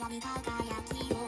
はに輝きを